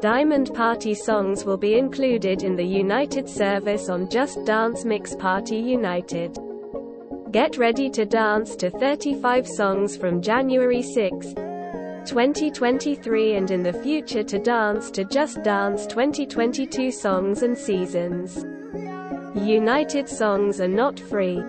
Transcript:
Diamond Party songs will be included in the United service on Just Dance Mix Party United. Get ready to dance to 35 songs from January 6, 2023 and in the future to dance to Just Dance 2022 songs and seasons. United songs are not free.